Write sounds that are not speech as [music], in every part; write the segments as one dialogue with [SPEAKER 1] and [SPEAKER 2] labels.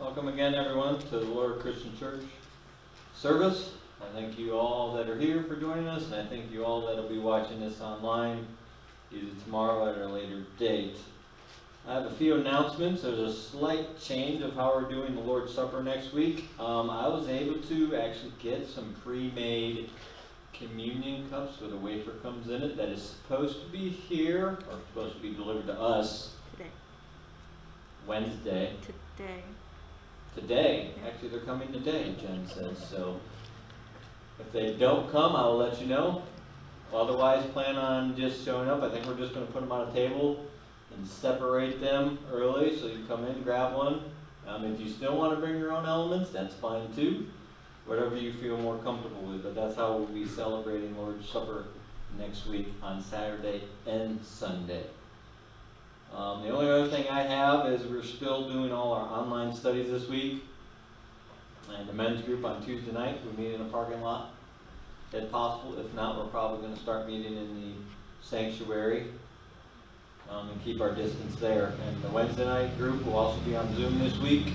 [SPEAKER 1] Welcome again, everyone, to the Laura Christian Church service. I thank you all that are here for joining us, and I thank you all that will be watching this online either tomorrow at a later date. I have a few announcements. There's a slight change of how we're doing the Lord's Supper next week. Um, I was able to actually get some pre-made communion cups where the wafer comes in it that is supposed to be here, or supposed to be delivered to us
[SPEAKER 2] Today.
[SPEAKER 1] Wednesday.
[SPEAKER 2] Today.
[SPEAKER 1] Today, actually they're coming today, Jen says, so if they don't come, I'll let you know. Otherwise, plan on just showing up. I think we're just gonna put them on a table and separate them early, so you come in, grab one. Um, if you still wanna bring your own elements, that's fine too. Whatever you feel more comfortable with, but that's how we'll be celebrating Lord's Supper next week on Saturday and Sunday. Um, the only other thing I have is we're still doing all our online studies this week. And the men's group on Tuesday night, we meet in a parking lot if possible. If not, we're probably gonna start meeting in the sanctuary. Um, and keep our distance there. And the Wednesday night group will also be on Zoom this week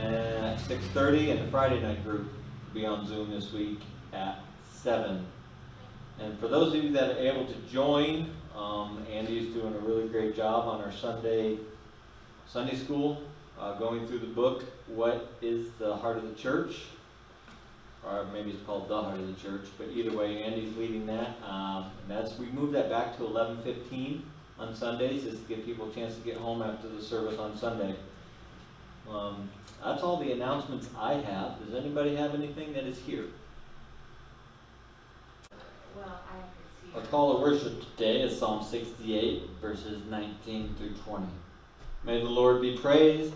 [SPEAKER 1] at six thirty, and the Friday night group will be on Zoom this week at seven. And for those of you that are able to join, um, Andy's doing a really great job on our Sunday, Sunday school, uh, going through the book, What is the Heart of the Church? Or maybe it's called The Heart of the Church, but either way, Andy's leading that. Um, and that's, we moved that back to eleven fifteen on Sundays, just to give people a chance to get home after the service on Sunday. Um, that's all the announcements I have. Does anybody have anything that is here?
[SPEAKER 3] Well, I.
[SPEAKER 1] Our call to worship today is Psalm 68, verses 19 through 20. May the Lord be praised.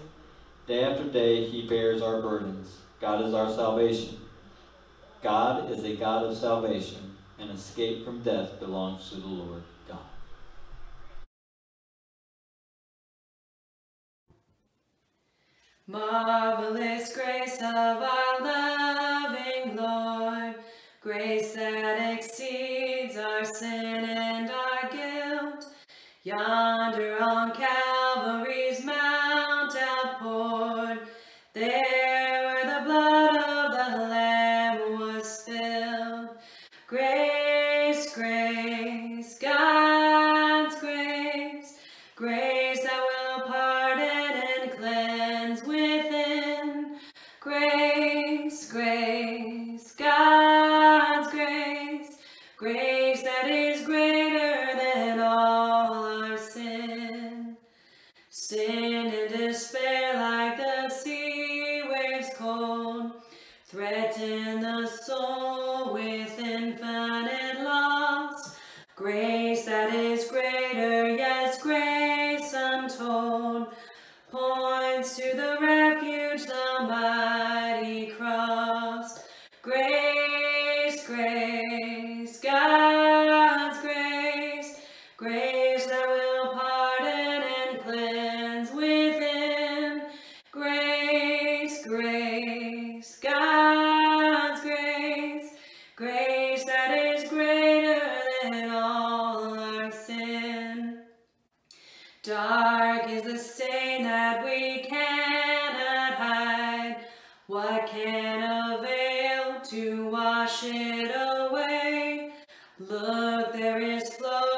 [SPEAKER 1] Day after day, He bears our burdens. God is our salvation. God is a God of salvation, and escape from death belongs to the Lord God.
[SPEAKER 4] Marvelous grace of our loving Lord, grace Yonder on Calvary's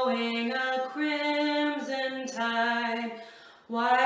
[SPEAKER 4] flowing a crimson tide, whiter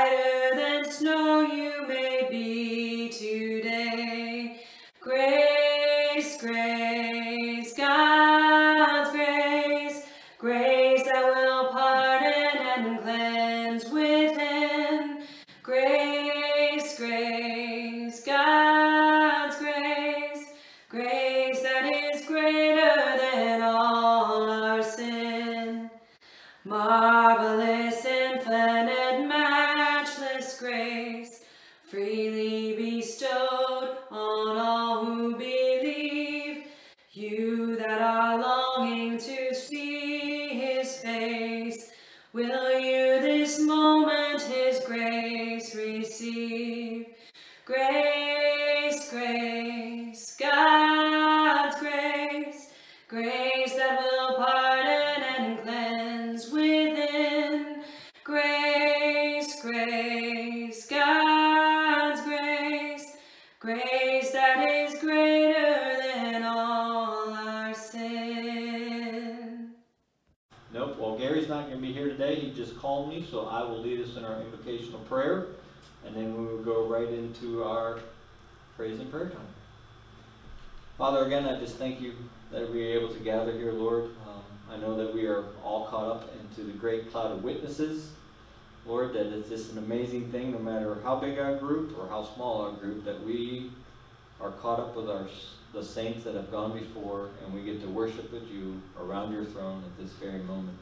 [SPEAKER 1] up with our the saints that have gone before, and we get to worship with you around your throne at this very moment.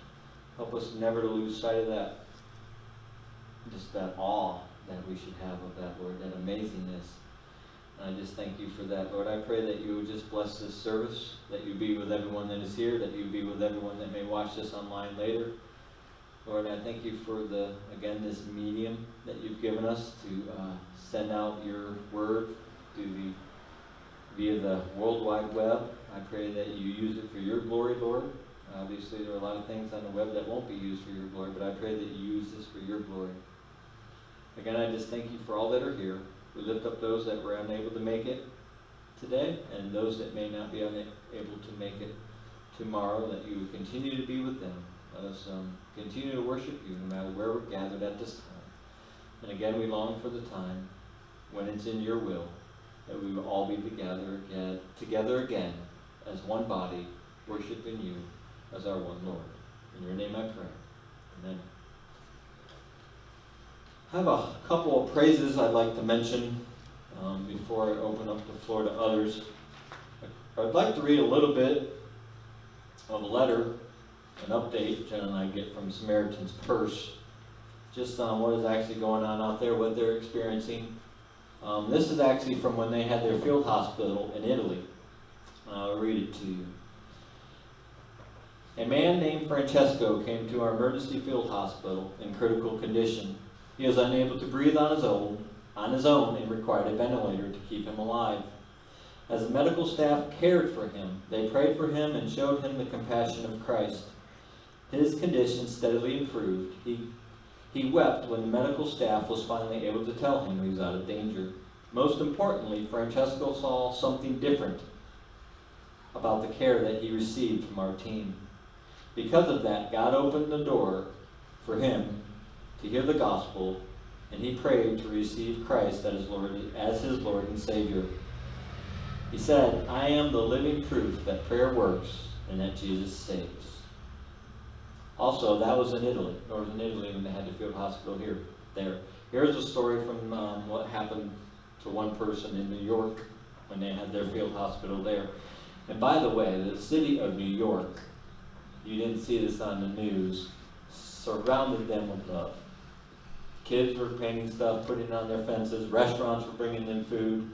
[SPEAKER 1] Help us never to lose sight of that, just that awe that we should have of that, Lord, that amazingness. And I just thank you for that, Lord. I pray that you would just bless this service, that you be with everyone that is here, that you be with everyone that may watch this online later. Lord, I thank you for the, again, this medium that you've given us to uh, send out your word to the via the World Wide Web. I pray that you use it for your glory, Lord. Obviously, there are a lot of things on the web that won't be used for your glory, but I pray that you use this for your glory. Again, I just thank you for all that are here. We lift up those that were unable to make it today and those that may not be unable to make it tomorrow, that you would continue to be with them. Let us um, continue to worship you no matter where we're gathered at this time. And again, we long for the time when it's in your will that we will all be together again, together again as one body, worshiping you as our one Lord. In your name I pray. Amen. I have a couple of praises I'd like to mention um, before I open up the floor to others. I'd like to read a little bit of a letter, an update Jen and I get from Samaritan's Purse, just on what is actually going on out there, what they're experiencing. Um, this is actually from when they had their field hospital in Italy. I'll read it to you. A man named Francesco came to our emergency field hospital in critical condition. He was unable to breathe on his own, on his own and required a ventilator to keep him alive. As the medical staff cared for him, they prayed for him and showed him the compassion of Christ. His condition steadily improved. He he wept when the medical staff was finally able to tell him he was out of danger. Most importantly, Francesco saw something different about the care that he received from our team. Because of that, God opened the door for him to hear the gospel, and he prayed to receive Christ as, Lord, as his Lord and Savior. He said, I am the living proof that prayer works and that Jesus saves. Also, that was in Italy. It was in Italy when they had the field hospital here. There. Here's a story from um, what happened to one person in New York when they had their field hospital there. And by the way, the city of New York, you didn't see this on the news, surrounded them with love. Kids were painting stuff, putting on their fences. Restaurants were bringing them food.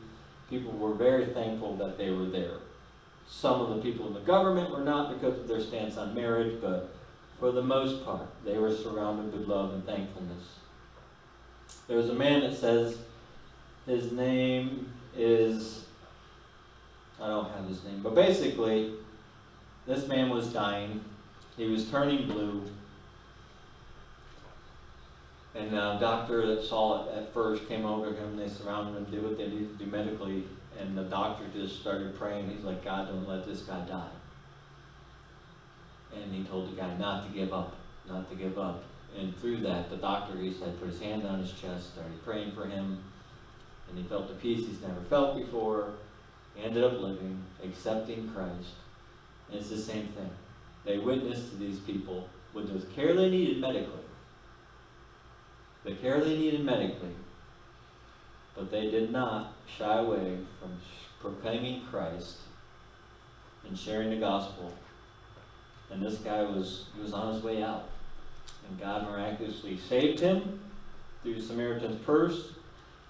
[SPEAKER 1] People were very thankful that they were there. Some of the people in the government were not because of their stance on marriage, but for the most part, they were surrounded with love and thankfulness. There's a man that says his name is, I don't have his name, but basically, this man was dying. He was turning blue. And a doctor that saw it at first came over to him. They surrounded him, did what they needed to do medically. And the doctor just started praying. He's like, God, don't let this guy die and he told the guy not to give up, not to give up. And through that, the doctor, he said, put his hand on his chest, started praying for him, and he felt the peace he's never felt before. He ended up living, accepting Christ. And it's the same thing. They witnessed to these people with the care they needed medically. The care they needed medically. But they did not shy away from proclaiming Christ and sharing the gospel and this guy was he was on his way out. And God miraculously saved him through Samaritan's purse.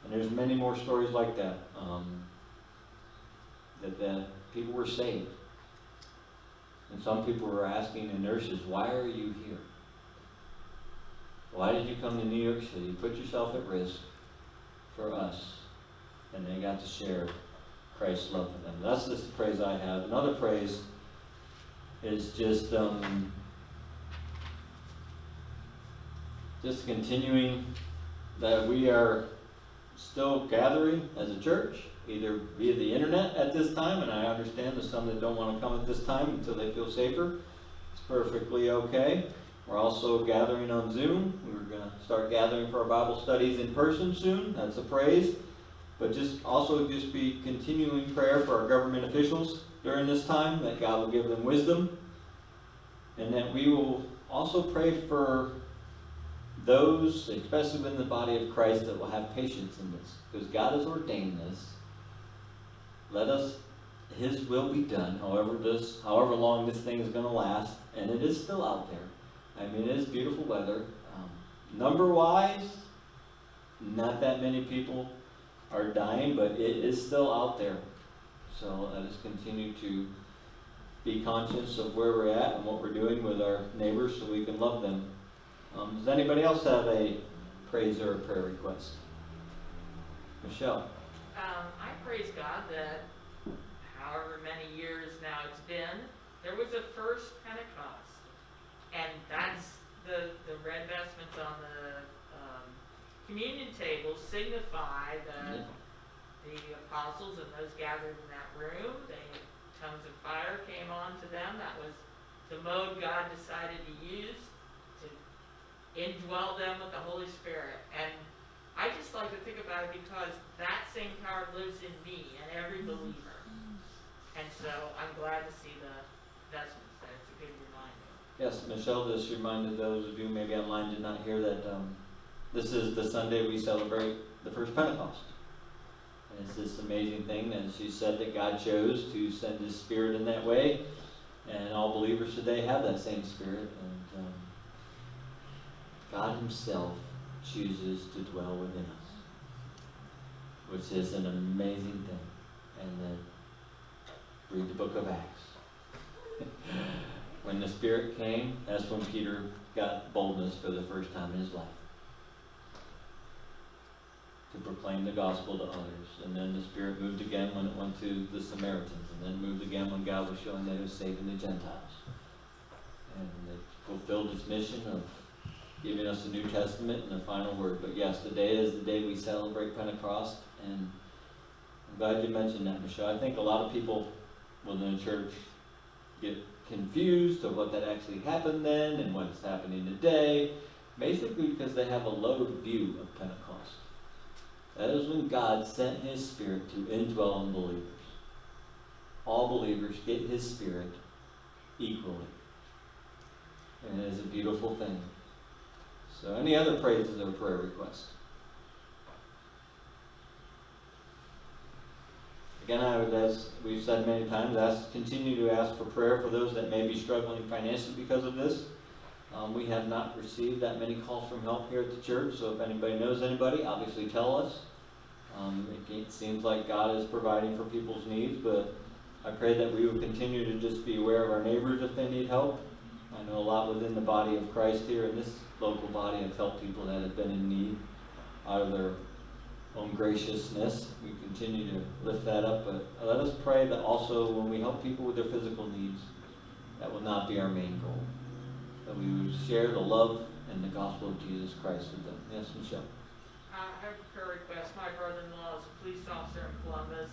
[SPEAKER 1] And there's many more stories like that. Um, that, that people were saved. And some people were asking the nurses, why are you here? Why did you come to New York City? You put yourself at risk for us. And they got to share Christ's love with them. That's just the praise I have. Another praise is just um, just continuing that we are still gathering as a church, either via the internet at this time, and I understand there's some that don't want to come at this time until they feel safer. It's perfectly okay. We're also gathering on Zoom. We're going to start gathering for our Bible studies in person soon. That's a praise. But just also just be continuing prayer for our government officials during this time, that God will give them wisdom. And that we will also pray for those, especially in the body of Christ, that will have patience in this. Because God has ordained this. Let us, His will be done, however this, however long this thing is going to last. And it is still out there. I mean, it is beautiful weather. Um, number wise, not that many people are dying, but it is still out there. So let us continue to be conscious of where we're at and what we're doing with our neighbors so we can love them. Um, does anybody else have a praise or a prayer request? Michelle.
[SPEAKER 2] Um, I praise God that however many years now it's been, there was a first Pentecost. And that's the, the red vestments on the, um, communion table signify that the apostles and those gathered in that room, they, tongues of fire came on to them. That was the mode God decided to use to indwell them with the Holy Spirit. And I just like to think about it because that same power lives in me and every believer. And so I'm glad to see the vestments there. It's a good reminder.
[SPEAKER 1] Yes, Michelle just reminded those of you maybe online did not hear that um, this is the Sunday we celebrate the first Pentecost. And it's this amazing thing that she said that God chose to send His Spirit in that way, and all believers today have that same Spirit. And um, God Himself chooses to dwell within us, which is an amazing thing. And then read the book of Acts. [laughs] when the Spirit came, that's when Peter got boldness for the first time in his life to proclaim the gospel to others. And then the Spirit moved again when it went to the Samaritans, and then moved again when God was showing that He was saving the Gentiles. And it fulfilled its mission of giving us the New Testament and the final word. But yes, today is the day we celebrate Pentecost, and I'm glad you mentioned that, Michelle. I think a lot of people within the church get confused of what that actually happened then and what's happening today, basically because they have a low view of Pentecost. That is when God sent His Spirit to indwell in believers. All believers get His Spirit equally. And it is a beautiful thing. So, any other praises or prayer requests? Again, I would, as we've said many times, ask, continue to ask for prayer for those that may be struggling financially because of this. Um, we have not received that many calls from help here at the church, so if anybody knows anybody, obviously tell us. Um, it, seems like God is providing for people's needs, but I pray that we will continue to just be aware of our neighbors if they need help. I know a lot within the body of Christ here in this local body have helped people that have been in need out of their own graciousness. We continue to lift that up, but let us pray that also when we help people with their physical needs, that will not be our main goal. That we would share the love and the gospel of Jesus Christ with them. Yes, Michelle.
[SPEAKER 2] I have a prayer request. My brother-in-law is a police officer in Columbus.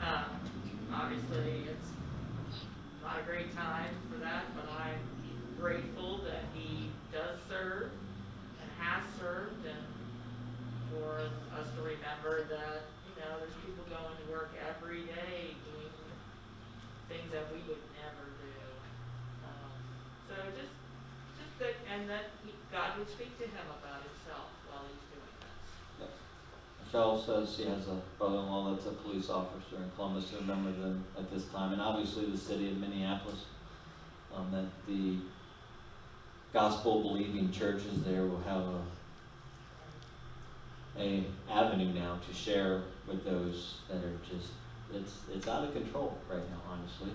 [SPEAKER 2] Um, obviously, it's not a great time for that, but I'm grateful that he does serve and has served, and for us to remember that, you know, there's people going to work every day doing things that we would never do. Um, so just, just that, and that he, God would speak to him about himself while he's doing this.
[SPEAKER 1] Michelle says she has a brother-in-law that's a police officer in Columbus. to Remember them at this time, and obviously the city of Minneapolis. Um, that the gospel-believing churches there will have a a avenue now to share with those that are just it's it's out of control right now. Honestly,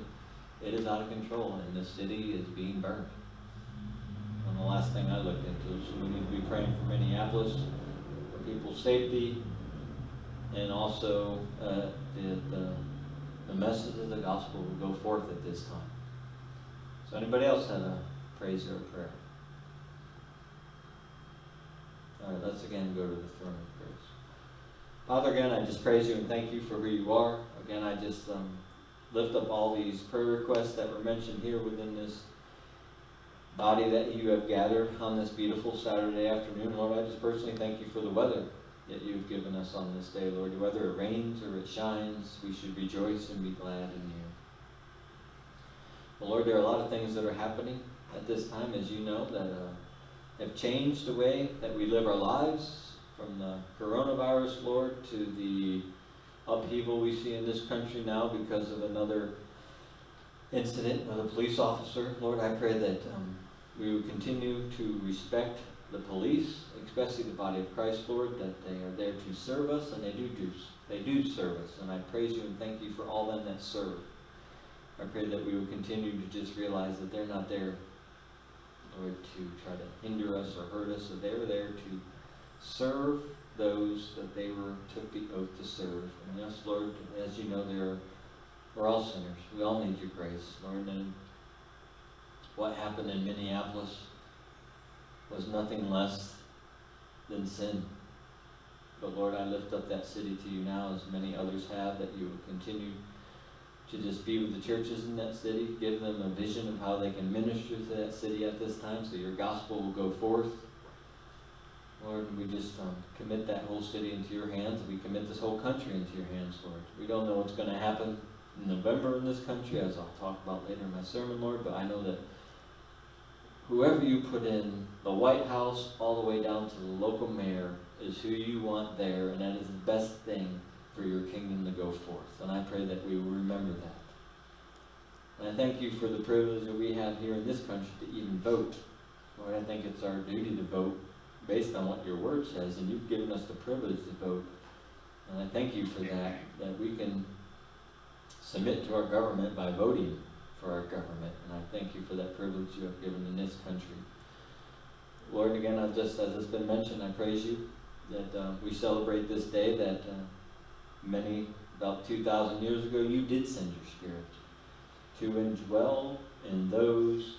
[SPEAKER 1] it is out of control, and the city is being burned. The last thing I looked into, so we need to be praying for Minneapolis, for people's safety, and also uh, the, the the message of the gospel will go forth at this time. So, anybody else have a praise or a prayer? All right, let's again go to the throne of grace. Father, again, I just praise you and thank you for who you are. Again, I just um, lift up all these prayer requests that were mentioned here within this body that you have gathered on this beautiful Saturday afternoon. Lord, I just personally thank you for the weather that you've given us on this day, Lord. Whether it rains or it shines, we should rejoice and be glad in you. Lord, there are a lot of things that are happening at this time, as you know, that uh, have changed the way that we live our lives, from the coronavirus, Lord, to the upheaval we see in this country now because of another incident with a police officer. Lord, I pray that um, we would continue to respect the police, especially the body of Christ, Lord, that they are there to serve us, and they do do they do serve us. And I praise you and thank you for all them that serve. I pray that we will continue to just realize that they're not there, Lord, to try to hinder us or hurt us. That they're there to serve those that they were took the oath to serve. And yes, Lord, as you know, they're we're all sinners. We all need your grace, Lord. And what happened in Minneapolis was nothing less than sin. But Lord, I lift up that city to you now, as many others have, that you will continue to just be with the churches in that city, give them a vision of how they can minister to that city at this time, so your gospel will go forth. Lord, we just um, commit that whole city into your hands. We commit this whole country into your hands, Lord. We don't know what's going to happen in November in this country, as I'll talk about later in my sermon, Lord, but I know that whoever you put in the White House all the way down to the local mayor is who you want there, and that is the best thing for your kingdom to go forth. And I pray that we will remember that. And I thank you for the privilege that we have here in this country to even vote. Lord, I think it's our duty to vote based on what your word says, and you've given us the privilege to vote. And I thank you for that, that we can submit to our government by voting for our government. And I thank you for that privilege you have given in this country. Lord, again, I just, as has been mentioned, I praise you that uh, we celebrate this day that uh, many, about 2,000 years ago, you did send your Spirit to indwell in those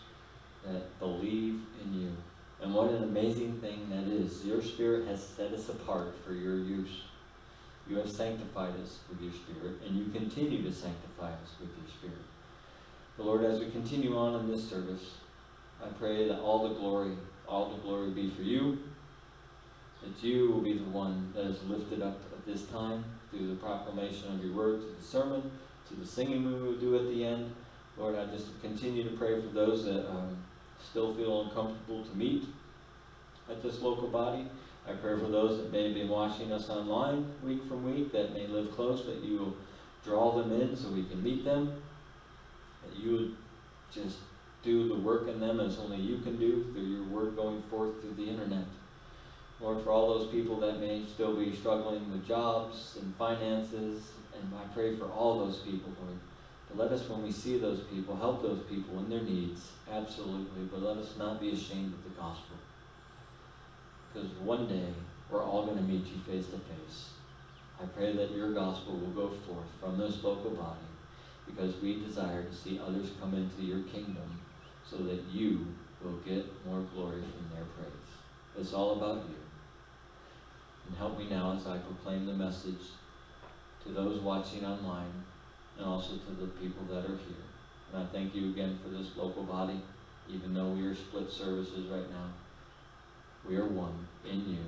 [SPEAKER 1] that believe in you. And what an amazing thing that is. Your Spirit has set us apart for your use. You have sanctified us with your Spirit, and you continue to sanctify us with your Spirit. But Lord, as we continue on in this service, I pray that all the glory, all the glory be for you, that you will be the one that is lifted up at this time through the proclamation of your word, to the sermon, to the singing we will do at the end. Lord, I just continue to pray for those that um, still feel uncomfortable to meet at this local body. I pray for those that may be watching us online week from week, that may live close, that you will draw them in so we can meet them, you would just do the work in them as only you can do through your word going forth through the internet. Lord, for all those people that may still be struggling with jobs and finances, and I pray for all those people, Lord. To let us, when we see those people, help those people in their needs, absolutely, but let us not be ashamed of the gospel. Because one day, we're all going to meet you face to face. I pray that your gospel will go forth from this local body because we desire to see others come into your kingdom so that you will get more glory from their praise. It's all about you. And help me now as I proclaim the message to those watching online and also to the people that are here. And I thank you again for this local body, even though we are split services right now. We are one in you.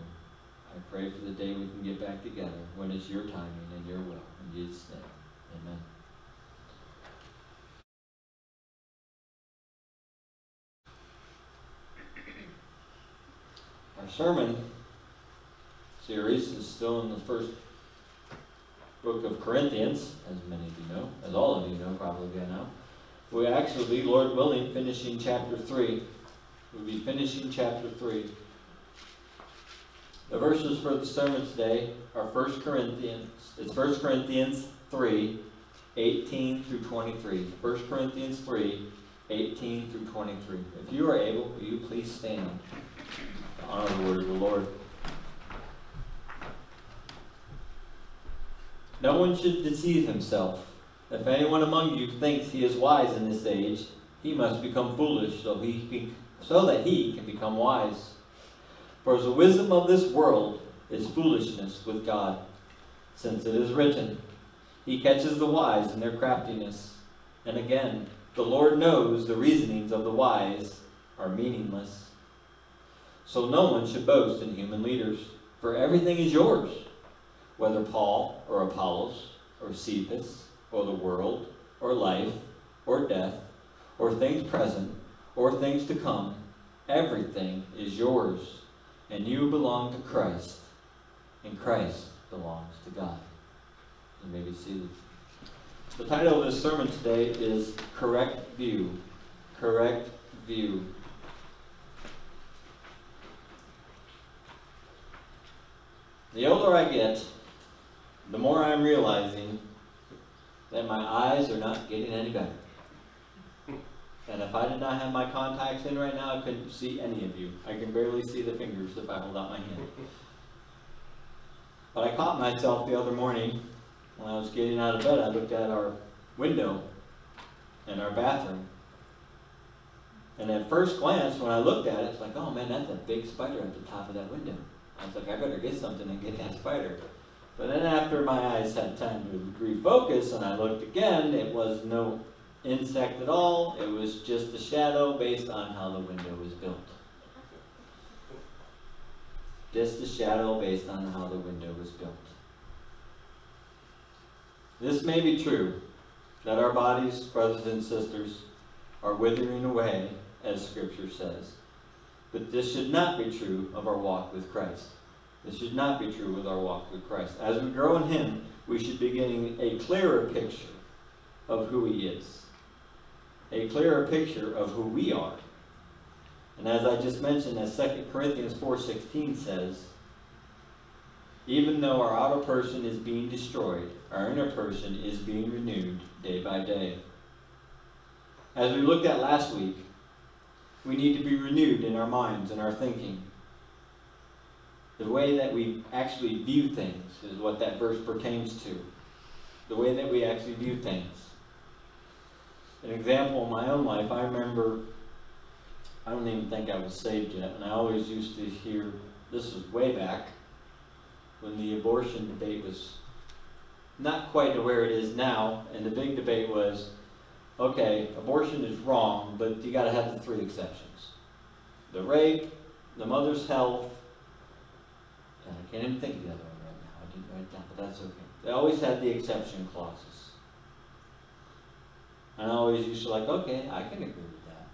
[SPEAKER 1] I pray for the day we can get back together when it's your timing and your will. In Jesus' name, amen. Our sermon series is still in the first book of Corinthians, as many of you know, as all of you know probably by now. We actually, Lord willing, finishing chapter 3. We'll be finishing chapter 3. The verses for the sermon today are 1 Corinthians, it's 1 Corinthians 3, 18 through 23. 1 Corinthians 3, 18 through 23. If you are able, will you please stand honor the word of the Lord. No one should deceive himself. If anyone among you thinks he is wise in this age, he must become foolish so he so that he can become wise. For the wisdom of this world is foolishness with God, since it is written, He catches the wise in their craftiness. And again, the Lord knows the reasonings of the wise are meaningless. So no one should boast in human leaders, for everything is yours, whether Paul or Apollos or Cephas or the world or life or death or things present or things to come. Everything is yours, and you belong to Christ, and Christ belongs to God. You may be seated. The title of this sermon today is Correct View. Correct View. The older I get, the more I'm realizing that my eyes are not getting any better. And if I did not have my contacts in right now, I couldn't see any of you. I can barely see the fingers if I hold out my hand. But I caught myself the other morning when I was getting out of bed. I looked at our window in our bathroom. And at first glance, when I looked at it, it's like, oh man, that's a big spider at the top of that window. I was like, I better get something and get that spider. But then after my eyes had time to refocus and I looked again, it was no insect at all. It was just a shadow based on how the window was built. Just a shadow based on how the window was built. This may be true, that our bodies, brothers and sisters, are withering away, as Scripture says. But this should not be true of our walk with Christ. This should not be true with our walk with Christ. As we grow in Him, we should be getting a clearer picture of who He is, a clearer picture of who we are. And as I just mentioned, as 2 Corinthians 4.16 says, even though our outer person is being destroyed, our inner person is being renewed day by day. As we looked at last week, we need to be renewed in our minds and our thinking. The way that we actually view things is what that verse pertains to. The way that we actually view things. An example in my own life, I remember, I don't even think I was saved yet, and I always used to hear, this was way back, when the abortion debate was not quite to where it is now, and the big debate was, okay, abortion is wrong, but you gotta have the three exceptions. The rape, the mother's health, and I can't even think of the other one right now, I didn't write it down, but that's okay. They always had the exception clauses. And I always used to like, okay, I can agree with that.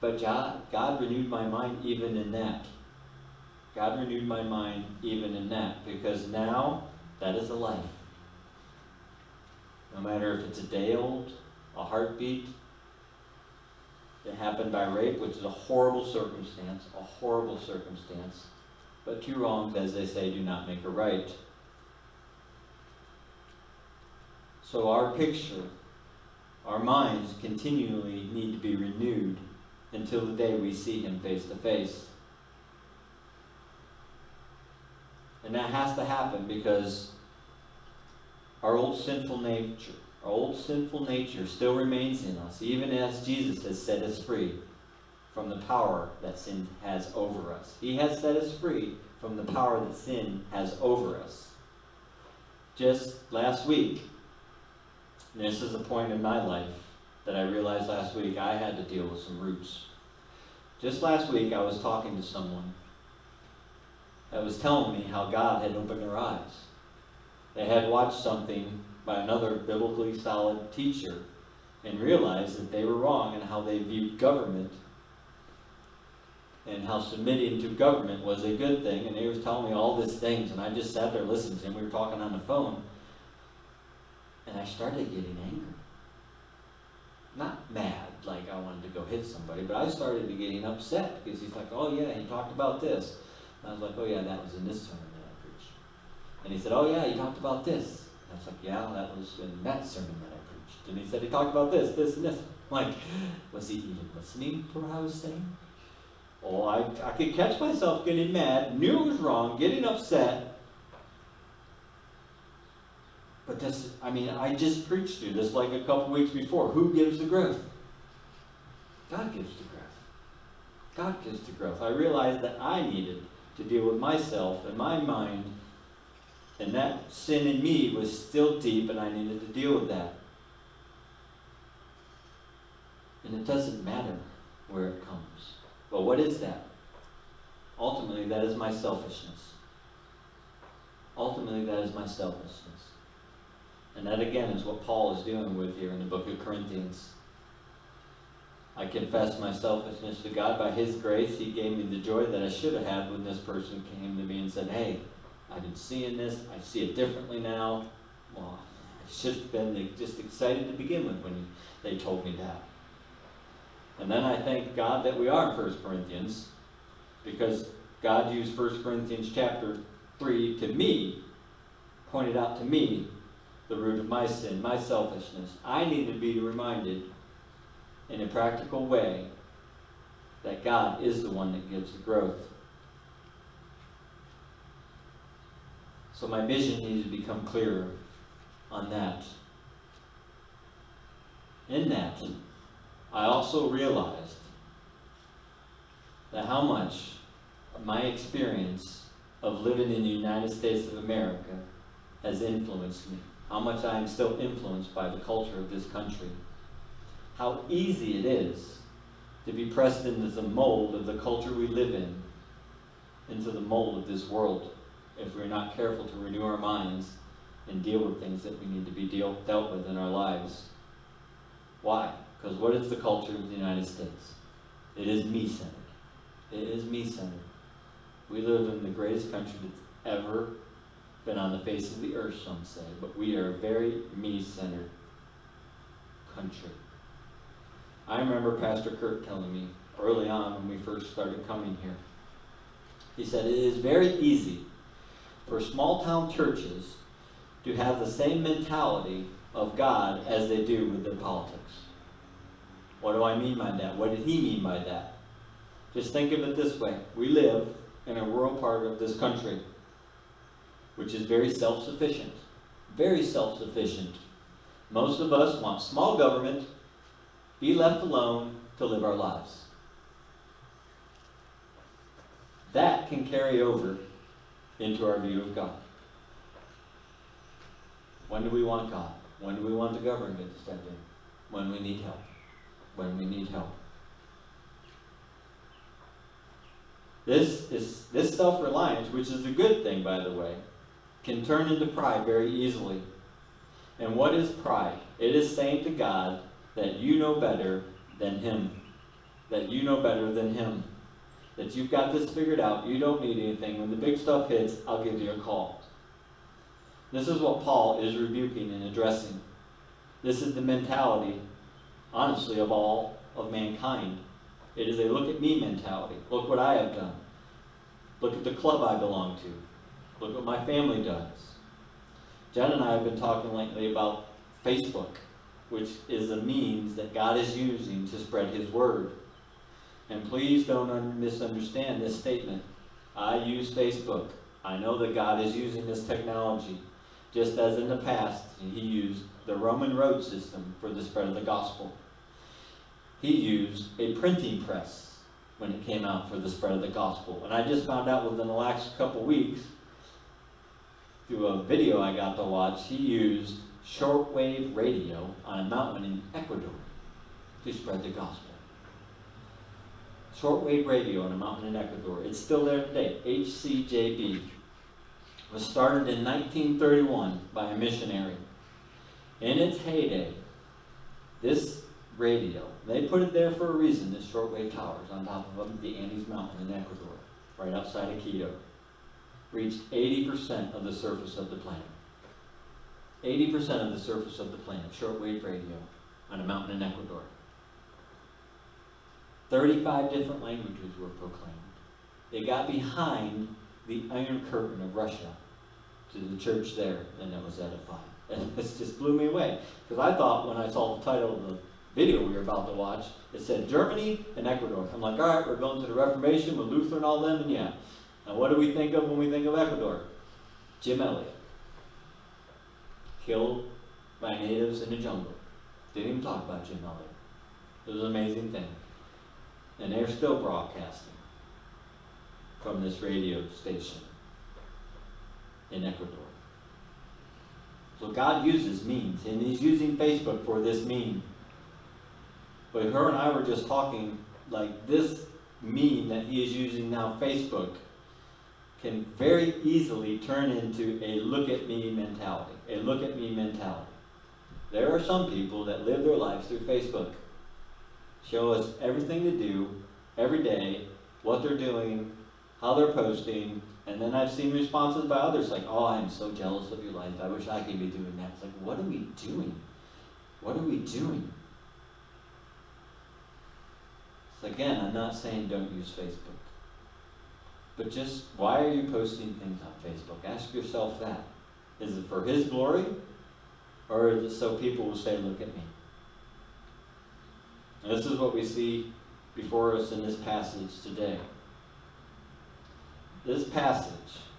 [SPEAKER 1] But God, God renewed my mind even in that. God renewed my mind even in that, because now that is a life. No matter if it's a day old, a heartbeat, it happened by rape, which is a horrible circumstance, a horrible circumstance. But two wrongs, as they say, do not make a right. So our picture, our minds continually need to be renewed until the day we see Him face to face. And that has to happen because our old sinful nature, our old sinful nature still remains in us, even as Jesus has set us free from the power that sin has over us. He has set us free from the power that sin has over us. Just last week, this is a point in my life that I realized last week I had to deal with some roots. Just last week, I was talking to someone that was telling me how God had opened their eyes. They had watched something by another biblically solid teacher and realized that they were wrong in how they viewed government and how submitting to government was a good thing. And he was telling me all these things, and I just sat there listening to him. We were talking on the phone, and I started getting angry. Not mad, like I wanted to go hit somebody, but I started getting upset because he's like, oh yeah, he talked about this. And I was like, oh yeah, that was in this sermon. And he said, oh yeah, he talked about this. And I was like, yeah, that was in that sermon that I preached. And he said, he talked about this, this, and this. I'm like, was he even listening to what I was saying? Oh, I, I could catch myself getting mad, knew it was wrong, getting upset. But this, I mean, I just preached to this like a couple weeks before. Who gives the growth? God gives the growth. God gives the growth. I realized that I needed to deal with myself and my mind, and that sin in me was still deep, and I needed to deal with that. And it doesn't matter where it comes. But what is that? Ultimately, that is my selfishness. Ultimately, that is my selfishness. And that again is what Paul is dealing with here in the book of Corinthians. I confess my selfishness to God. By His grace, He gave me the joy that I should have had when this person came to me and said, Hey, I've been seeing this. I see it differently now. Well, I should have been just excited to begin with when they told me that. And then I thank God that we are in 1 Corinthians because God used 1 Corinthians chapter 3 to me, pointed out to me the root of my sin, my selfishness. I need to be reminded in a practical way that God is the one that gives the growth. So my vision needs to become clearer on that. In that, I also realized that how much my experience of living in the United States of America has influenced me. How much I am still influenced by the culture of this country. How easy it is to be pressed into the mold of the culture we live in, into the mold of this world, if we're not careful to renew our minds and deal with things that we need to be deal, dealt with in our lives. Why? Because what is the culture of the United States? It is me centered. It is me centered. We live in the greatest country that's ever been on the face of the earth, some say, but we are a very me centered country. I remember Pastor Kurt telling me early on when we first started coming here. He said, It is very easy for small town churches to have the same mentality of God as they do with their politics. What do I mean by that? What did he mean by that? Just think of it this way we live in a rural part of this country, which is very self sufficient. Very self sufficient. Most of us want small government, be left alone to live our lives. That can carry over into our view of God. When do we want God? When do we want the government to step in? When we need help. When we need help. This is this self-reliance, which is a good thing, by the way, can turn into pride very easily. And what is pride? It is saying to God that you know better than Him. That you know better than Him. That you've got this figured out. You don't need anything. When the big stuff hits, I'll give you a call. This is what Paul is rebuking and addressing. This is the mentality, honestly, of all of mankind. It is a look at me mentality. Look what I have done. Look at the club I belong to. Look what my family does. Jen and I have been talking lately about Facebook, which is a means that God is using to spread His Word. And please don't misunderstand this statement. I use Facebook. I know that God is using this technology, just as in the past He used the Roman road system for the spread of the gospel. He used a printing press when it came out for the spread of the gospel. And I just found out within the last couple weeks, through a video I got to watch, he used shortwave radio on a mountain in Ecuador to spread the gospel. Shortwave radio on a mountain in Ecuador. It's still there today. HCJB was started in 1931 by a missionary. In its heyday, this radio, they put it there for a reason, this shortwave towers on top of the Andes Mountain in Ecuador, right outside of Quito, reached 80% of the surface of the planet. 80% of the surface of the planet, shortwave radio, on a mountain in Ecuador. 35 different languages were proclaimed. They got behind the Iron Curtain of Russia to the church there, and it was edified. And this just blew me away. Because I thought when I saw the title of the video we were about to watch, it said Germany and Ecuador. I'm like, all right, we're going to the Reformation with Luther and all them, and yeah. And what do we think of when we think of Ecuador? Jim Elliot. Killed by natives in the jungle. Didn't even talk about Jim Elliot. It was an amazing thing. And they're still broadcasting from this radio station in Ecuador. So God uses means, and He's using Facebook for this mean. But her and I were just talking like this mean that he is using now, Facebook, can very easily turn into a look at me mentality. A look at me mentality. There are some people that live their lives through Facebook. Show us everything to do every day, what they're doing, how they're posting, and then I've seen responses by others like, oh, I'm so jealous of your life. I wish I could be doing that. It's like, what are we doing? What are we doing? So again, I'm not saying don't use Facebook. But just, why are you posting things on Facebook? Ask yourself that. Is it for His glory? Or is it so people will say, look at me? And this is what we see before us in this passage today. This passage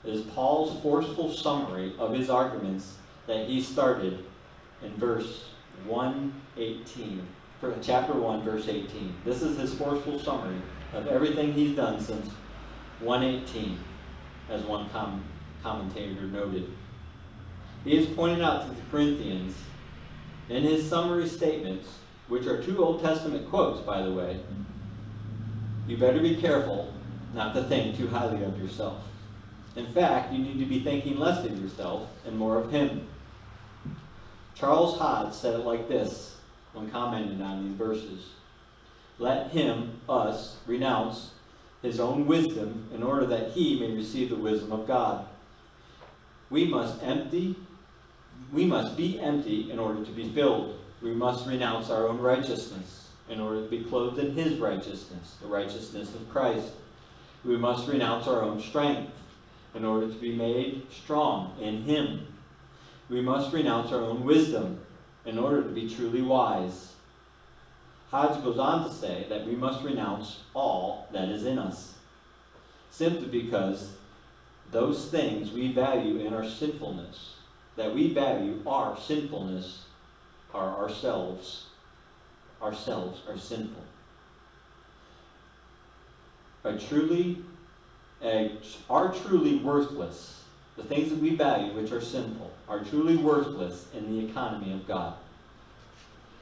[SPEAKER 1] is Paul's forceful summary of his arguments that he started in verse 118, chapter 1, verse 18. This is his forceful summary of everything he's done since 118, as one com- commentator noted. He is pointing out to the Corinthians in his summary statements, which are two Old Testament quotes, by the way, you better be careful not to think too highly of yourself. In fact, you need to be thinking less of yourself and more of Him. Charles Hodge said it like this when commenting on these verses Let him, us, renounce his own wisdom in order that he may receive the wisdom of God. We must empty, we must be empty in order to be filled. We must renounce our own righteousness in order to be clothed in his righteousness, the righteousness of Christ. We must renounce our own strength in order to be made strong in him. We must renounce our own wisdom in order to be truly wise. Hodge goes on to say that we must renounce all that is in us, simply because those things we value in our sinfulness, that we value our sinfulness, are ourselves. Ourselves are sinful. Are truly, eh, are truly worthless. The things that we value, which are sinful, are truly worthless in the economy of God.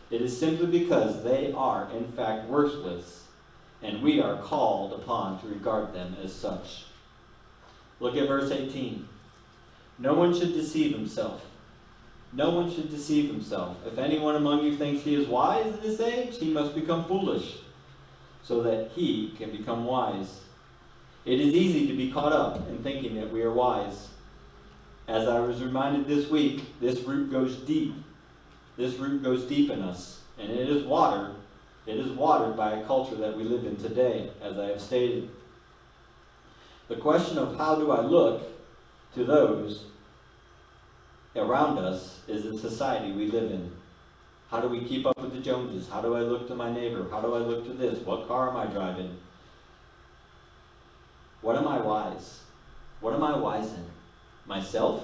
[SPEAKER 1] It is simply because they are, in fact, worthless, and we are called upon to regard them as such. Look at verse 18. No one should deceive himself. No one should deceive himself. If anyone among you thinks he is wise in this age, he must become foolish, so that he can become wise. It is easy to be caught up in thinking that we are wise. As I was reminded this week, this root goes deep. This root goes deep in us, and it is watered. It is watered by a culture that we live in today, as I have stated. The question of how do I look to those around us is the society we live in. How do we keep up with the Joneses? How do I look to my neighbor? How do I look to this? What car am I driving? What am I wise? What am I wise in? Myself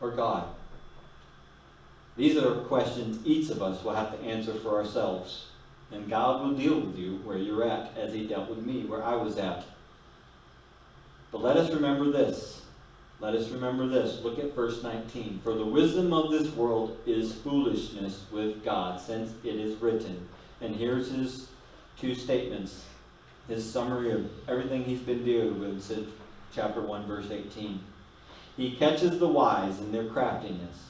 [SPEAKER 1] or God? These are questions each of us will have to answer for ourselves. And God will deal with you where you're at, as He dealt with me where I was at. But let us remember this. Let us remember this. Look at verse 19. For the wisdom of this world is foolishness with God, since it is written. And here's his two statements, his summary of everything he's been dealing with chapter 1, verse 18. He catches the wise in their craftiness.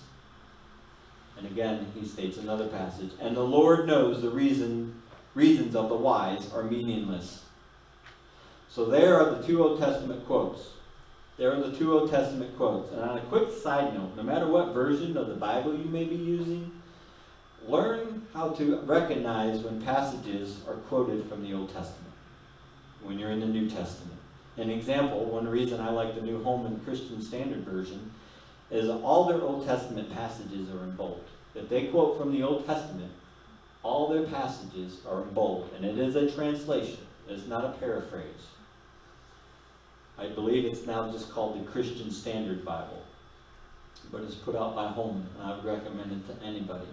[SPEAKER 1] And again, he states another passage. And the Lord knows the reason reasons of the wise are meaningless. So there are the two Old Testament quotes. There are the two Old Testament quotes. And on a quick side note, no matter what version of the Bible you may be using, learn how to recognize when passages are quoted from the Old Testament when you're in the New Testament. An example, one reason I like the New Holman Christian Standard Version is all their Old Testament passages are in bold. If they quote from the Old Testament, all their passages are in bold, and it is a translation. It's not a paraphrase. I believe it's now just called the Christian Standard Bible, but it's put out by Holman, and I would recommend it to anybody.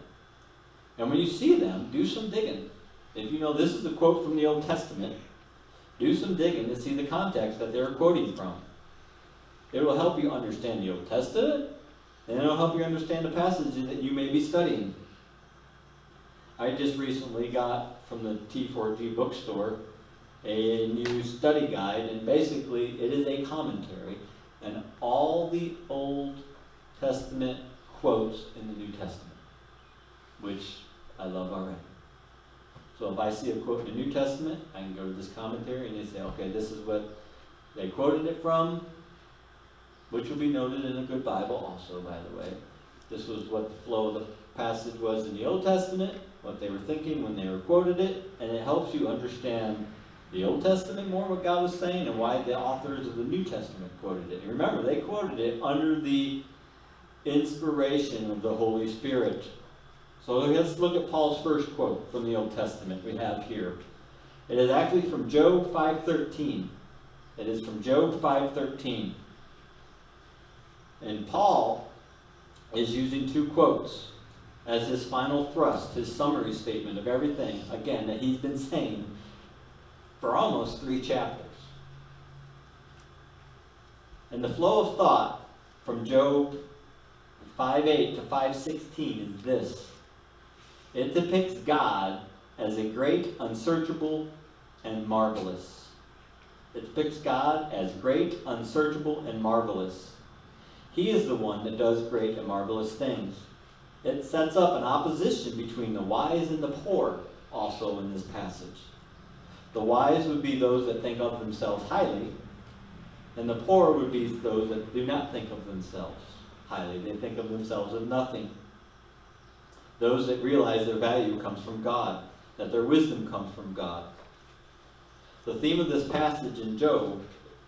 [SPEAKER 1] And when you see them, do some digging. If you know this is a quote from the Old Testament, do some digging to see the context that they're quoting from. It will help you understand the Old Testament, and it'll help you understand the passages that you may be studying. I just recently got from the T4G bookstore a new study guide, and basically it is a commentary and all the Old Testament quotes in the New Testament, which I love already. So if I see a quote in the New Testament, I can go to this commentary and they say, okay, this is what they quoted it from, which will be noted in a good Bible also, by the way. This was what the flow of the passage was in the Old Testament, what they were thinking when they were quoted it, and it helps you understand the Old Testament more what God was saying and why the authors of the New Testament quoted it. And remember, they quoted it under the inspiration of the Holy Spirit. So let's look at Paul's first quote from the Old Testament we have here. It is actually from Job 5:13. It is from Job 5:13. And Paul is using two quotes as his final thrust, his summary statement of everything, again, that he's been saying for almost three chapters. And the flow of thought from Job 5.8 to 5.16 is this. It depicts God as a great, unsearchable, and marvelous. It depicts God as great, unsearchable, and marvelous. He is the one that does great and marvelous things. It sets up an opposition between the wise and the poor also in this passage. The wise would be those that think of themselves highly, and the poor would be those that do not think of themselves highly. They think of themselves as nothing. Those that realize their value comes from God, that their wisdom comes from God. The theme of this passage in Job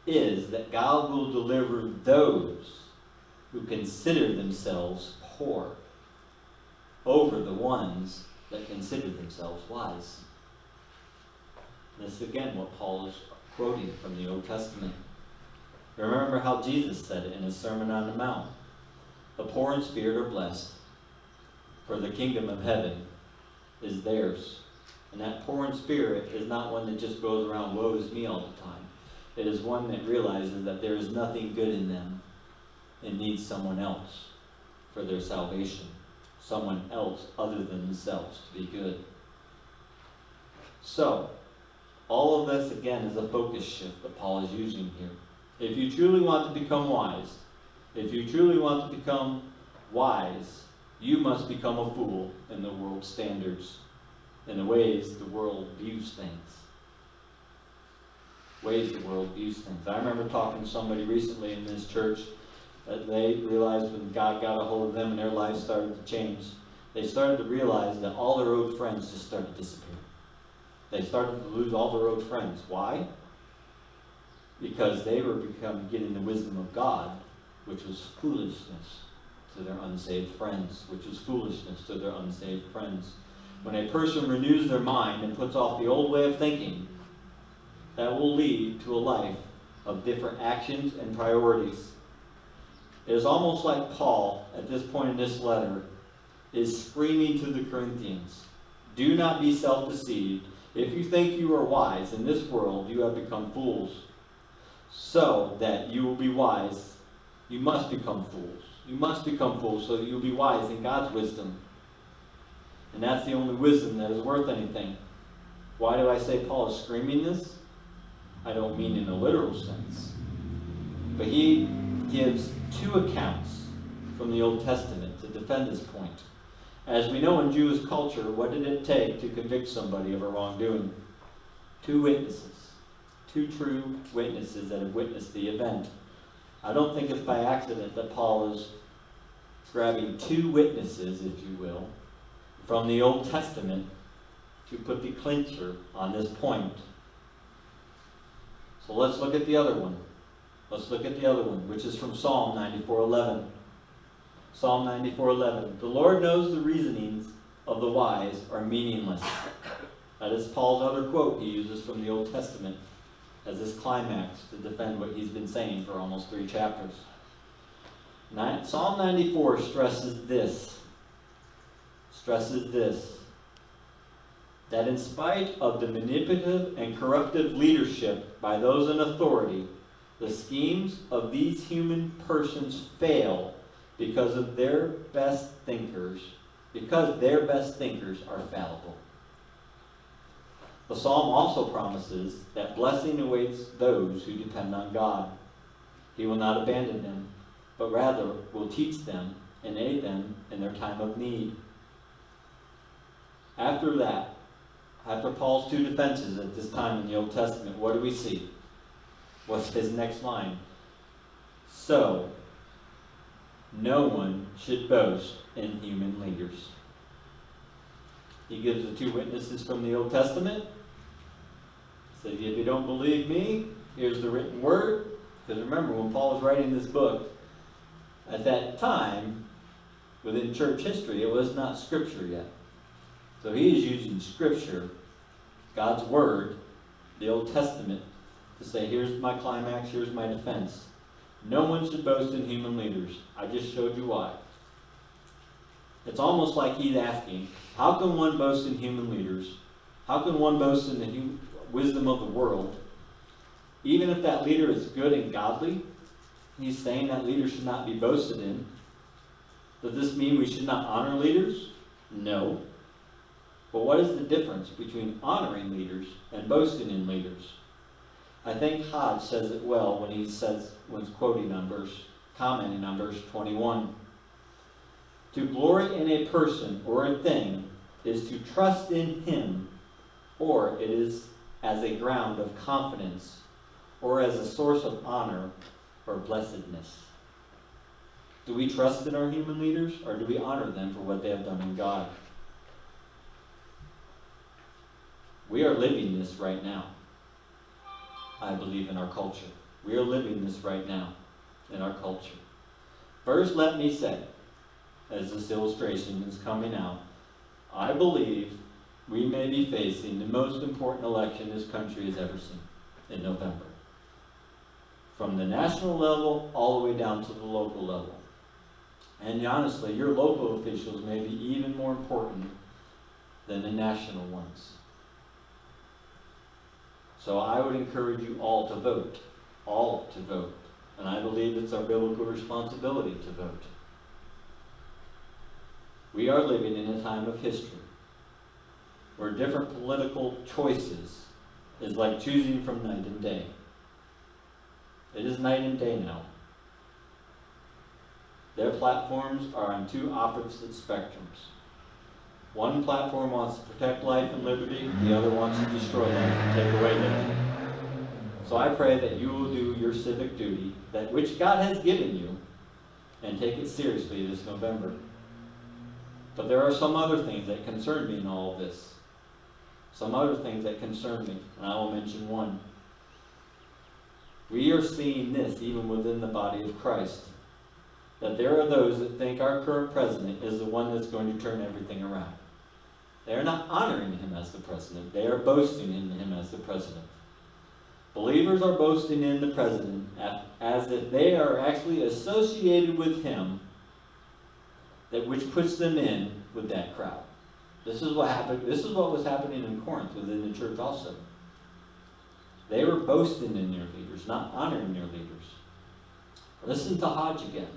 [SPEAKER 1] is that God will deliver those who consider themselves poor over the ones that consider themselves wise. This is again what Paul is quoting from the Old Testament. Remember how Jesus said it in his Sermon on the Mount. The poor in spirit are blessed, for the kingdom of heaven is theirs. And that poor in spirit is not one that just goes around, woe is me all the time. It is one that realizes that there is nothing good in them and needs someone else for their salvation. Someone else other than themselves to be good. So, all of this, again, is a focus shift that Paul is using here. If you truly want to become wise, if you truly want to become wise, you must become a fool in the world's standards, in the ways the world views things. Ways the world views things. I remember talking to somebody recently in this church that they realized when God got a hold of them and their lives started to change, they started to realize that all their old friends just started to disappear. They started to lose all their old friends. Why? Because they were becoming getting the wisdom of God, which was foolishness to their unsaved friends, which was foolishness to their unsaved friends. When a person renews their mind and puts off the old way of thinking, that will lead to a life of different actions and priorities. It is almost like Paul, at this point in this letter, is screaming to the Corinthians Do not be self deceived. If you think you are wise in this world, you have become fools. So that you will be wise, you must become fools. You must become fools so that you'll be wise in God's wisdom. And that's the only wisdom that is worth anything. Why do I say Paul is screaming this? I don't mean in a literal sense. But he gives two accounts from the Old Testament to defend his. As we know in Jewish culture, what did it take to convict somebody of a wrongdoing? Two witnesses. Two true witnesses that have witnessed the event. I don't think it's by accident that Paul is grabbing two witnesses, if you will, from the Old Testament to put the clincher on this point. So let's look at the other one. Let's look at the other one, which is from Psalm 94:11. Psalm 94:11. The Lord knows the reasonings of the wise are meaningless. That is Paul's other quote he uses from the Old Testament as his climax to defend what he's been saying for almost three chapters. Psalm 94 stresses this. Stresses this. That in spite of the manipulative and corruptive leadership by those in authority, the schemes of these human persons fail because of their best thinkers, because their best thinkers are fallible. The psalm also promises that blessing awaits those who depend on God. He will not abandon them, but rather will teach them and aid them in their time of need. After that, after Paul's two defenses at this time in the Old Testament, what do we see? What's his next line? So, no one should boast in human leaders. He gives the two witnesses from the Old Testament. Says, if you don't believe me, here's the written word. Because remember, when Paul was writing this book, at that time, within church history, it was not scripture yet. So he is using scripture, God's word, the Old Testament, to say, here's my climax, here's my defense. No one should boast in human leaders. I just showed you why. It's almost like he's asking, how can one boast in human leaders? How can one boast in the wisdom of the world? Even if that leader is good and godly, he's saying that leader should not be boasted in. Does this mean we should not honor leaders? No. But what is the difference between honoring leaders and boasting in leaders? I think Hodge says it well when he says, when quoting numbers, commenting verse 21. To glory in a person or a thing is to trust in him, or it is as a ground of confidence, or as a source of honor or blessedness. Do we trust in our human leaders, or do we honor them for what they have done in God? We are living this right now. I believe in our culture. We are living this right now in our culture. First, let me say, as this illustration is coming out, I believe we may be facing the most important election this country has ever seen in November. From the national level all the way down to the local level. And honestly, your local officials may be even more important than the national ones. So I would encourage you all to vote, all to vote. And I believe it's our biblical responsibility to vote. We are living in a time of history where different political choices is like choosing from night and day. It is night and day now. Their platforms are on two opposite spectrums. One platform wants to protect life and liberty, the other wants to destroy life and take away liberty. So I pray that you will do your civic duty, that which God has given you, and take it seriously this November. But there are some other things that concern me in all of this. Some other things that concern me, and I will mention one. We are seeing this even within the body of Christ. That there are those that think our current president is the one that's going to turn everything around. They are not honoring him as the president, they are boasting in him as the president. Believers are boasting in the president as if they are actually associated with him, that which puts them in with that crowd. This is what happened. This is what was happening in Corinth within the church also. They were boasting in their leaders, not honoring their leaders. Listen to Hodge again.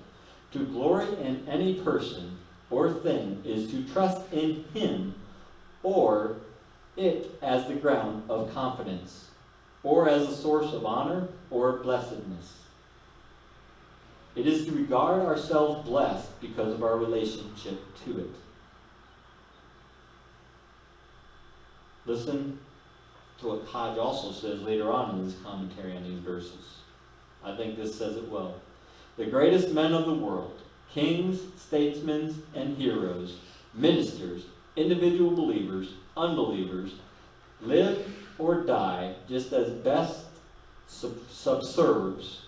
[SPEAKER 1] To glory in any person or thing is to trust in him or it as the ground of confidence, or as a source of honor or blessedness. It is to regard ourselves blessed because of our relationship to it. Listen to what Hodge also says later on in his commentary on these verses. I think this says it well. The greatest men of the world, kings, statesmen, and heroes, ministers, individual believers, unbelievers, live or die just as best sub- subserves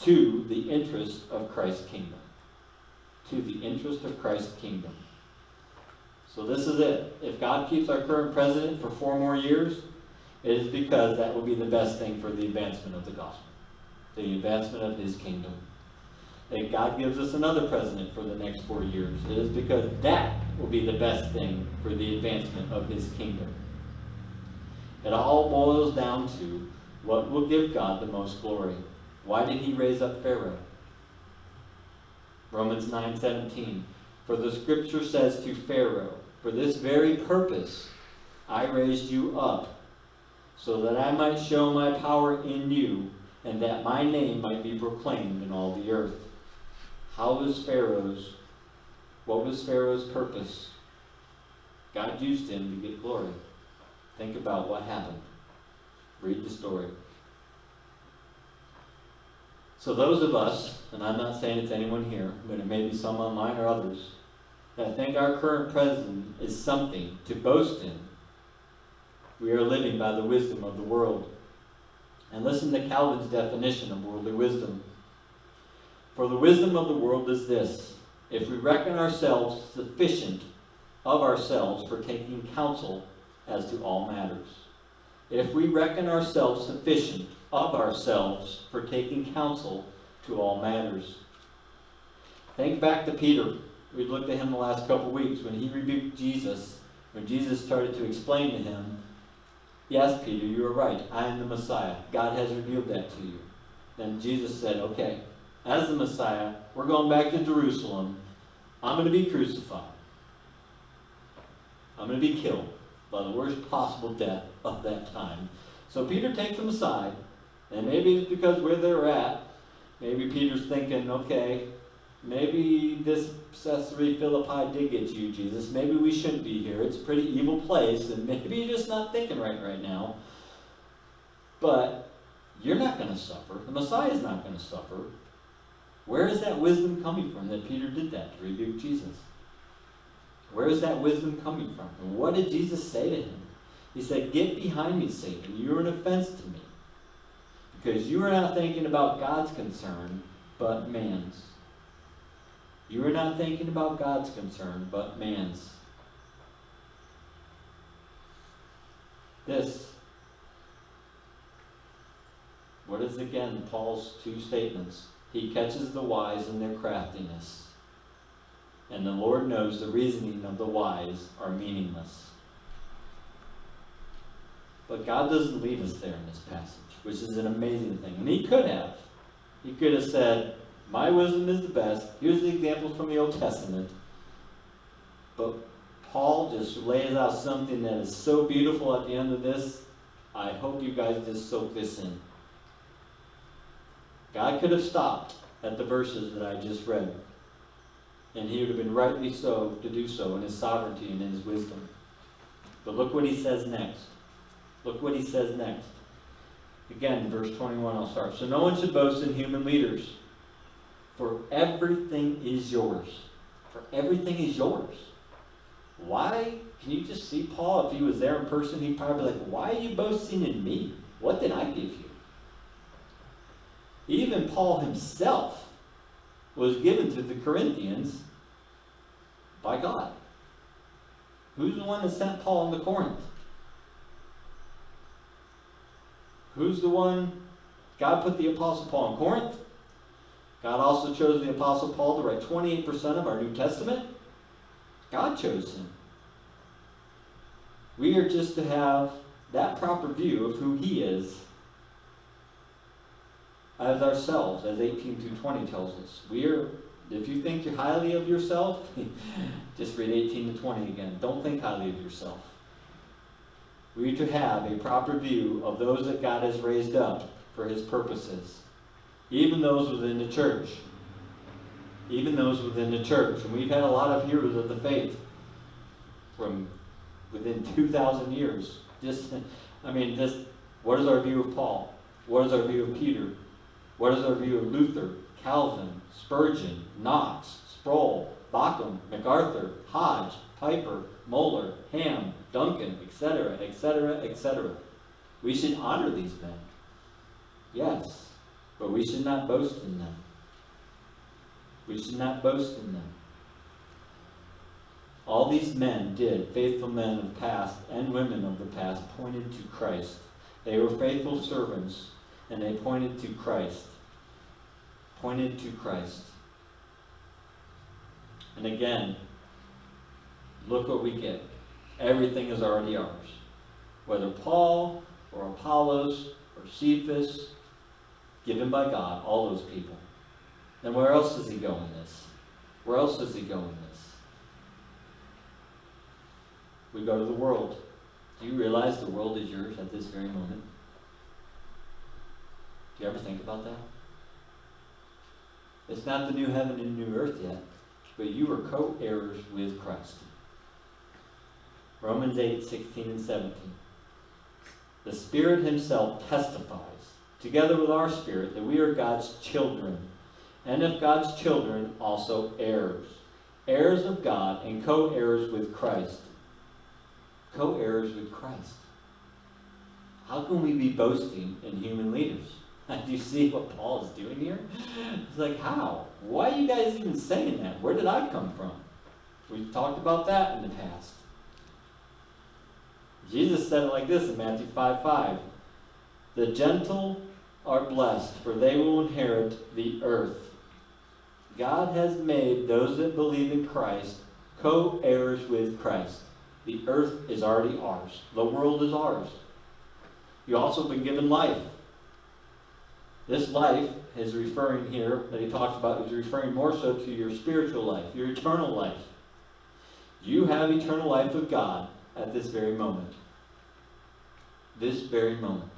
[SPEAKER 1] to the interest of Christ's kingdom. To the interest of Christ's kingdom. So this is it. If God keeps our current president for four more years, it is because that will be the best thing for the advancement of the gospel, the advancement of his kingdom. If God gives us another president for the next four years, it is because that will be the best thing for the advancement of his kingdom. It all boils down to what will give God the most glory. Why did he raise up Pharaoh? Romans 9:17. For the scripture says to Pharaoh, For this very purpose I raised you up, so that I might show my power in you, and that my name might be proclaimed in all the earth. How was Pharaoh's? What was Pharaoh's purpose? God used him to get glory. Think about what happened. Read the story. So those of us, and I'm not saying it's anyone here, but it may be some online or others, that think our current president is something to boast in, we are living by the wisdom of the world. And listen to Calvin's definition of worldly wisdom. For the wisdom of the world is this if we reckon ourselves sufficient of ourselves for taking counsel as to all matters. If we reckon ourselves sufficient of ourselves for taking counsel to all matters. Think back to Peter. We looked at him the last couple weeks when he rebuked Jesus, when Jesus started to explain to him, Yes, Peter, you are right. I am the Messiah. God has revealed that to you. Then Jesus said, Okay, as the Messiah, we're going back to Jerusalem. I'm going to be crucified. I'm going to be killed by the worst possible death of that time. So Peter takes him aside, and maybe it's because where they're at, maybe Peter's thinking, okay, maybe this Caesarea Philippi did get you, Jesus. Maybe we shouldn't be here. It's a pretty evil place, and [laughs] maybe you're just not thinking right right now. But you're not going to suffer. The Messiah is not going to suffer. Where is that wisdom coming from that Peter did that to rebuke Jesus? Where is that wisdom coming from? And what did Jesus say to him? He said, Get behind me, Satan. You're an offense to me. Because you are not thinking about God's concern, but man's. You are not thinking about God's concern, but man's. This. What is again Paul's two statements? He catches the wise in their craftiness. And the Lord knows the reasoning of the wise are meaningless. But God doesn't leave us there in this passage, which is an amazing thing. And He could have. He could have said, My wisdom is the best. Here's the examples from the Old Testament. But Paul just lays out something that is so beautiful at the end of this. I hope you guys just soak this in. God could have stopped at the verses that I just read. And he would have been rightly so to do so in his sovereignty and in his wisdom. But look what he says next. Look what he says next. Again, verse 21, I'll start. So no one should boast in human leaders, for everything is yours. For everything is yours. Why? Can you just see Paul? If he was there in person, he'd probably be like, Why are you boasting in me? What did I give you? Even Paul himself was given to the Corinthians by God. Who's the one that sent Paul into Corinth? Who's the one? God put the Apostle Paul in Corinth. God also chose the Apostle Paul to write 28% of our New Testament. God chose him. We are just to have that proper view of who he is as ourselves, as 18 through 20 tells us. We are, if you think highly of yourself, [laughs] just read 18 to 20 again. Don't think highly of yourself. We are to have a proper view of those that God has raised up for his purposes, even those within the church. Even those within the church. And we've had a lot of heroes of the faith from within 2,000 years. Just, [laughs] I mean, just what is our view of Paul? What is our view of Peter? What is our view of Luther, Calvin, Spurgeon, Knox, Sproul, Bauckham, MacArthur, Hodge, Piper, Mohler, Ham, Duncan, etc., etc., etc.? We should honor these men. Yes, but we should not boast in them. We should not boast in them. All these men did, faithful men of past and women of the past, pointed to Christ. They were faithful servants and they pointed to Christ. Pointed to Christ. And again, look what we get. Everything is already ours. Whether Paul or Apollos or Cephas, given by God, all those people. Then where else does he go in this? Where else does he go in this? We go to the world. Do you realize the world is yours at this very moment? Do you ever think about that? It's not the new heaven and new earth yet, but you are co heirs with Christ. Romans 8 16 and 17. The Spirit Himself testifies, together with our spirit, that we are God's children, and if God's children, also heirs, heirs of God and co heirs with Christ. Co heirs with Christ. How can we be boasting in human leaders? [laughs] Do you see what Paul is doing here? It's like, how? Why are you guys even saying that? Where did I come from? We've talked about that in the past. Jesus said it like this in Matthew 5 5. The gentle are blessed, for they will inherit the earth. God has made those that believe in Christ co heirs with Christ. The earth is already ours, the world is ours. You also been given life. This life is referring here, that he talks about, is referring more so to your spiritual life, your eternal life. You have eternal life with God at this very moment. This very moment.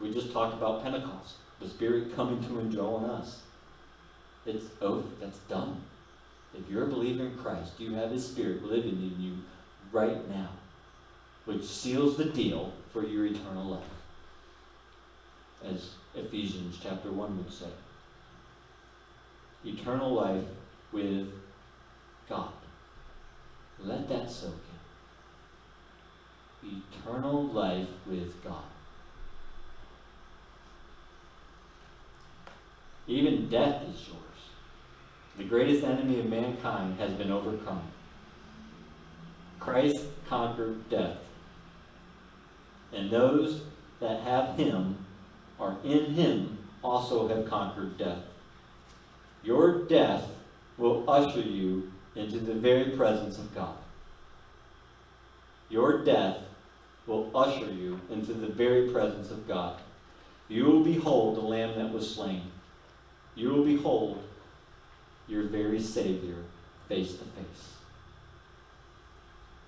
[SPEAKER 1] We just talked about Pentecost, the Spirit coming to indwell in us. It's over, that's done. If you're a believer in Christ, you have His Spirit living in you right now, which seals the deal for your eternal life as Ephesians chapter 1 would say. Eternal life with God. Let that soak in. Eternal life with God. Even death is yours. The greatest enemy of mankind has been overcome. Christ conquered death. And those that have him are in him also have conquered death. Your death will usher you into the very presence of God. Your death will usher you into the very presence of God. You will behold the Lamb that was slain. You will behold your very Savior face to face.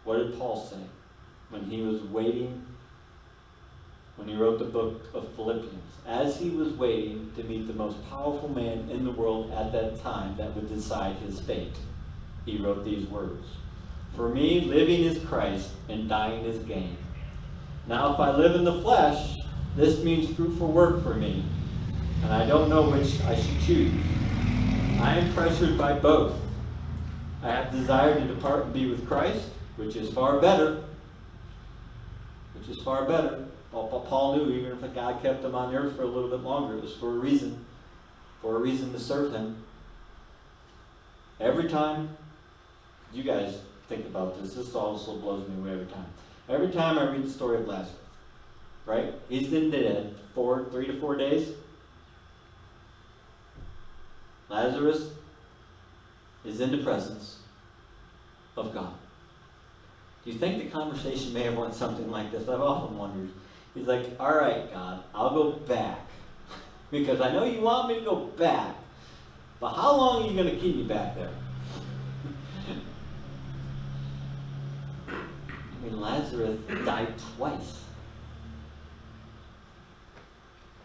[SPEAKER 1] What did Paul say when he was waiting when he wrote the book of Philippians. As he was waiting to meet the most powerful man in the world at that time that would decide his fate, he wrote these words For me, living is Christ and dying is gain. Now, if I live in the flesh, this means fruitful work for me, and I don't know which I should choose. I am pressured by both. I have desire to depart and be with Christ, which is far better, which is far better Paul knew even if God kept him on earth for a little bit longer, it was for a reason, for a reason to serve him. Every time, you guys think about this, this also blows me away every time. Every time I read the story of Lazarus, right? He's been dead four, three to four days. Lazarus is in the presence of God. Do you think the conversation may have went something like this? I've often wondered. He's like, all right, God, I'll go back. [laughs] because I know you want me to go back. But how long are you going to keep me back there? [laughs] I mean, Lazarus died twice.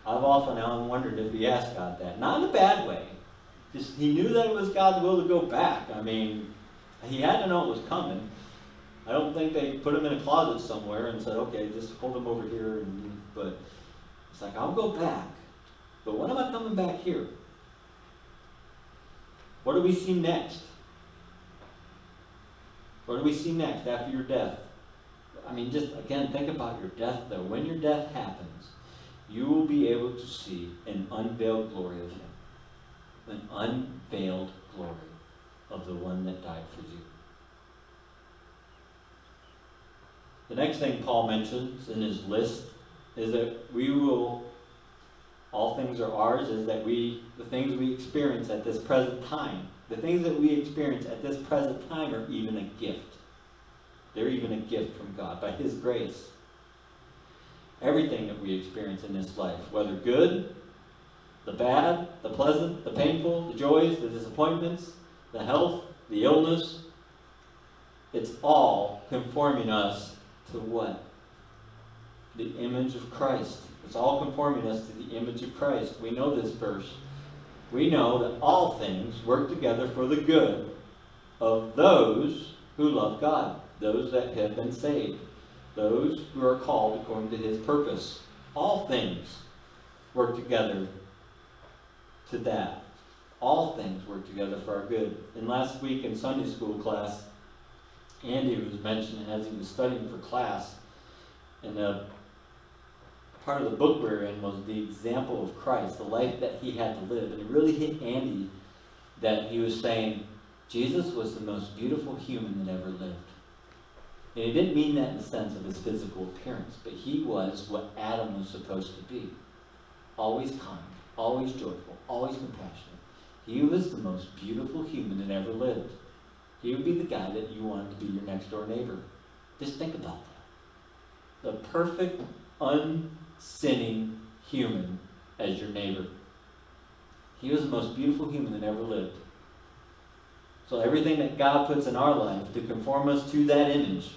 [SPEAKER 1] I've often wondered if he asked God that. Not in a bad way. Just he knew that it was God's will to go back. I mean, he had to know it was coming. I don't think they put him in a closet somewhere and said, okay, just hold him over here. And, but it's like, I'll go back. But when am I coming back here? What do we see next? What do we see next after your death? I mean, just again, think about your death, though. When your death happens, you will be able to see an unveiled glory of Him. An unveiled glory of the one that died for you. The next thing Paul mentions in his list is that we will, all things are ours, is that we, the things we experience at this present time, the things that we experience at this present time are even a gift. They're even a gift from God by His grace. Everything that we experience in this life, whether good, the bad, the pleasant, the painful, the joys, the disappointments, the health, the illness, It's all conforming us to what? The image of Christ. It's all conforming us to the image of Christ. We know this verse. We know that all things work together for the good of those who love God, those that have been saved, those who are called according to his purpose. All things work together to that. All things work together for our good. And last week in Sunday school class, Andy was mentioning as he was studying for class, and the part of the book we were in was the example of Christ, the life that he had to live. And it really hit Andy that he was saying, Jesus was the most beautiful human that ever lived. And he didn't mean that in the sense of his physical appearance, but he was what Adam was supposed to be. Always kind, always joyful, always compassionate. He was the most beautiful human that ever lived. He would be the guy that you wanted to be your next door neighbor. Just think about that. The perfect, unsinning human as your neighbor. He was the most beautiful human that ever lived. So everything that God puts in our life to conform us to that image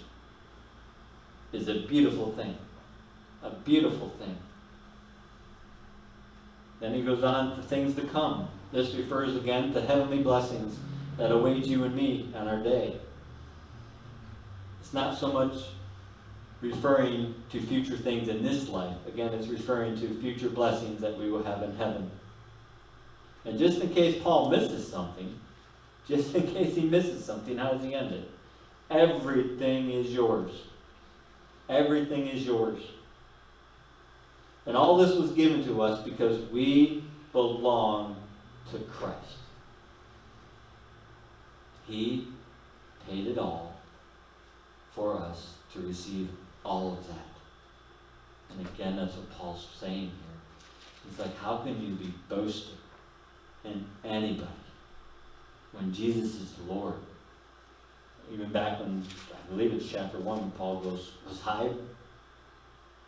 [SPEAKER 1] is a beautiful thing. A beautiful thing. Then he goes on to things to come. This refers again to heavenly blessings that await you and me on our day. It's not so much referring to future things in this life. Again, it's referring to future blessings that we will have in heaven. And just in case Paul misses something, just in case he misses something, how does he end it? Everything is yours. Everything is yours. And all this was given to us because we belong to Christ. He paid it all for us to receive all of that. And again, that's what Paul's saying here. It's like, how can you be boasting in anybody when Jesus is the Lord? Even back when, I believe it's chapter 1, Paul goes, was I,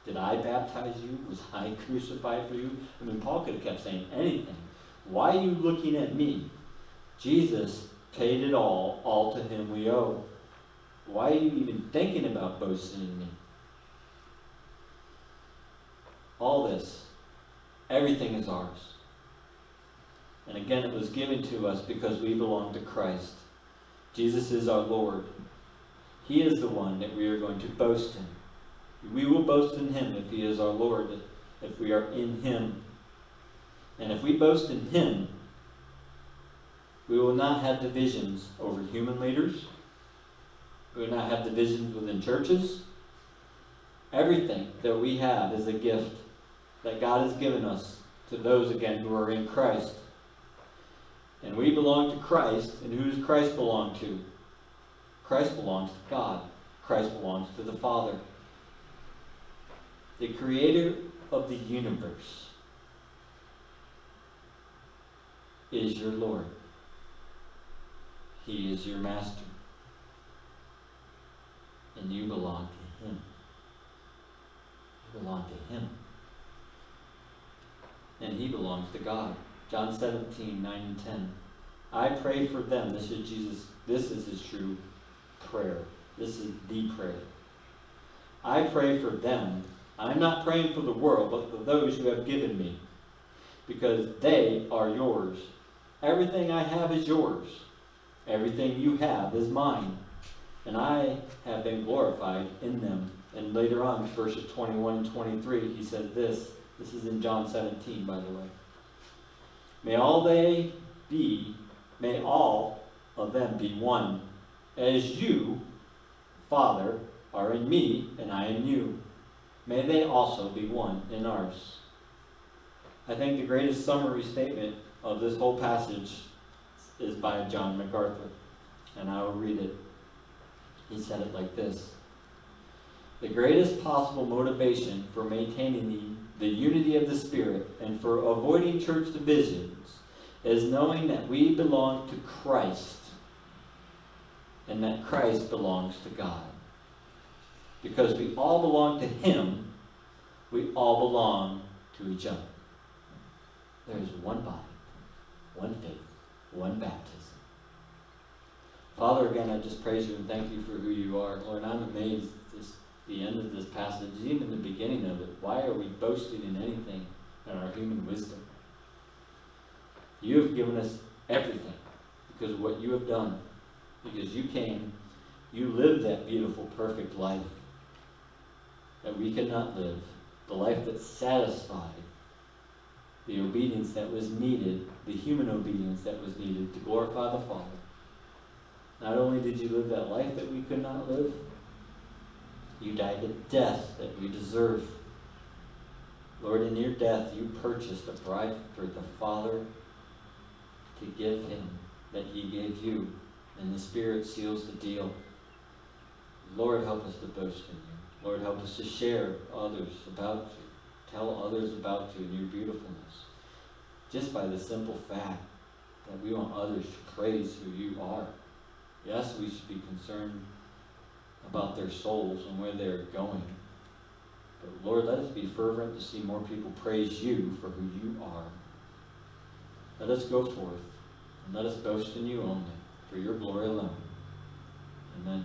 [SPEAKER 1] did I baptize you? Was I crucified for you? I mean, Paul could have kept saying anything. Why are you looking at me? Jesus paid it all, all to him we owe. Why are you even thinking about boasting in me? All this, everything is ours. And again, it was given to us because we belong to Christ. Jesus is our Lord. He is the one that we are going to boast in. We will boast in Him if He is our Lord, if we are in Him. And if we boast in Him, we will not have divisions over human leaders. We will not have divisions within churches. Everything that we have is a gift that God has given us to those, again, who are in Christ. And we belong to Christ, and who does Christ belong to? Christ belongs to God. Christ belongs to the Father. The creator of the universe is your Lord. He is your master. And you belong to him. You belong to him. And he belongs to God. John 17, 9 and 10. I pray for them. This is Jesus, this is his true prayer. This is the prayer. I pray for them. I'm not praying for the world, but for those who have given me. Because they are yours. Everything I have is yours. Everything you have is mine. And I have been glorified in them. And later on, verses 21 and 23, he says this. This is in John 17, by the way. May all they be, may all of them be one, as you, Father, are in me, and I in you. May they also be one in ours. I think the greatest summary statement of this whole passage is by John MacArthur, and I will read it. He said it like this The greatest possible motivation for maintaining the, the unity of the Spirit and for avoiding church divisions is knowing that we belong to Christ and that Christ belongs to God. Because we all belong to Him, we all belong to each other. There is one body, one faith, one baptism. Father, again, I just praise you and thank you for who you are. Lord, I'm amazed this the end of this passage, even the beginning of it. Why are we boasting in anything in our human wisdom? You have given us everything because of what you have done. Because you came, you lived that beautiful, perfect life that we could not live. The life that satisfied the obedience that was needed, the human obedience that was needed to glorify the Father. Not only did you live that life that we could not live, you died the death that we deserve. Lord, in your death, you purchased a bride for the Father to give him that he gave you, and the Spirit seals the deal. Lord, help us to boast in you. Lord, help us to share others about you. Tell others about you and your beautifulness. Just by the simple fact that we want others to praise who you are. Yes, we should be concerned about their souls and where they're going. But Lord, let us be fervent to see more people praise you for who you are. Let us go forth and let us boast in you only, for your glory alone. Amen.